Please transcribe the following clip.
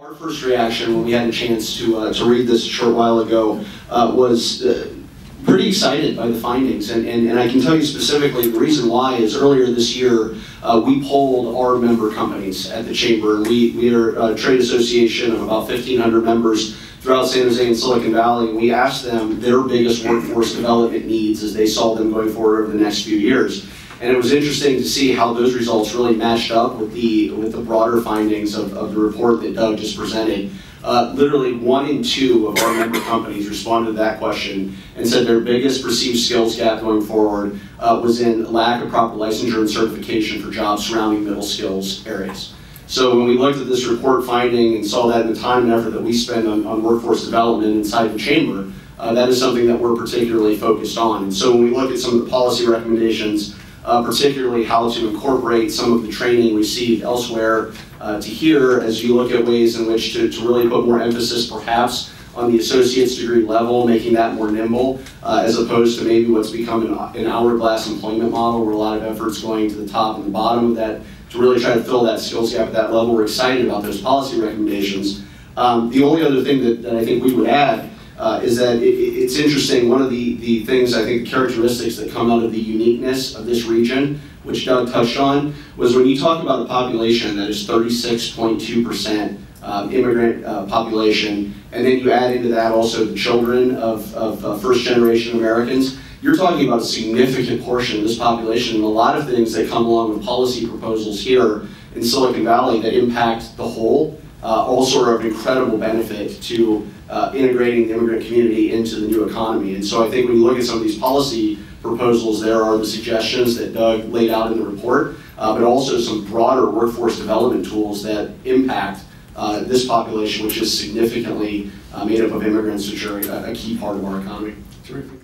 Our first reaction when we had a chance to, uh, to read this a short while ago uh, was uh, pretty excited by the findings. And, and, and I can tell you specifically the reason why is earlier this year uh, we polled our member companies at the chamber. And we, we are a trade association of about 1,500 members throughout San Jose and Silicon Valley. And we asked them their biggest workforce development needs as they saw them going forward over the next few years. And it was interesting to see how those results really matched up with the, with the broader findings of, of the report that Doug just presented. Uh, literally one in two of our member companies responded to that question and said their biggest perceived skills gap going forward uh, was in lack of proper licensure and certification for jobs surrounding middle skills areas. So when we looked at this report finding and saw that in the time and effort that we spend on, on workforce development inside the chamber, uh, that is something that we're particularly focused on. And so when we look at some of the policy recommendations uh, particularly how to incorporate some of the training received elsewhere uh, to here as you look at ways in which to, to really put more emphasis perhaps on the associate's degree level, making that more nimble, uh, as opposed to maybe what's become an, an, hourglass employment model where a lot of efforts going to the top and the bottom of that to really try to fill that skills gap at that level. We're excited about those policy recommendations. Um, the only other thing that, that I think we would add uh, is that it, it's interesting. One of the, the things, I think, characteristics that come out of the uniqueness of this region, which Doug touched on, was when you talk about a population that is 36.2% um, immigrant uh, population, and then you add into that also the children of, of uh, first generation Americans, you're talking about a significant portion of this population and a lot of things that come along with policy proposals here in Silicon Valley that impact the whole, uh, all sort of incredible benefit to uh, integrating the immigrant community into the new economy. And so I think when you look at some of these policy proposals, there are the suggestions that Doug laid out in the report, uh, but also some broader workforce development tools that impact uh, this population, which is significantly uh, made up of immigrants, which are a, a key part of our economy. Terrific.